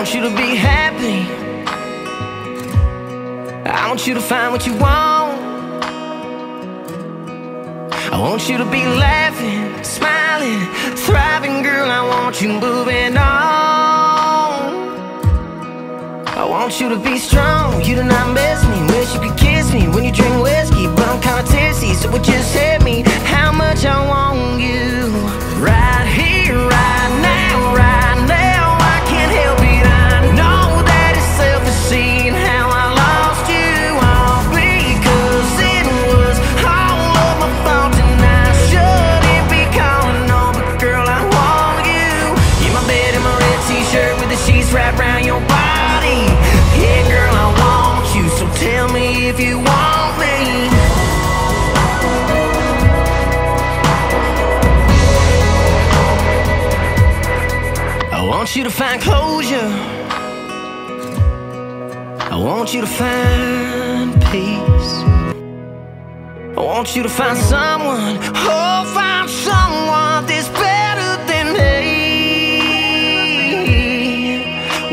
want you to be happy. I want you to find what you want. I want you to be laughing, smiling, thriving, girl. I want you moving on. I want you to be strong. You do not miss me. Wish you could kiss me when you drink whiskey, but I'm want you to find closure. I want you to find peace. I want you to find someone, oh, find someone that's better than me.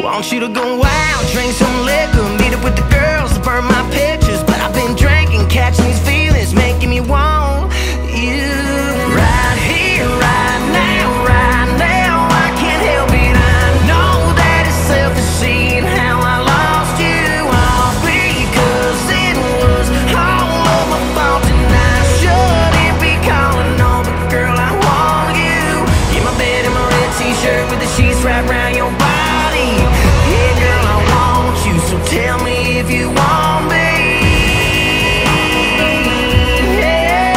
Want you to go out, drink some liquor, meet up with the girls, burn my pictures. But I've been drinking, catching these feelings, making t-shirt with the sheets wrapped around your body. Yeah, girl, I want you. So tell me if you want me. yeah.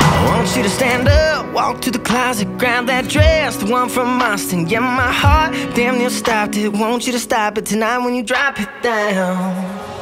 I want you to stand up, walk to the closet, grab that dress, the one from Austin. Yeah, my heart damn near stopped it. Want you to stop it tonight when you drop it down.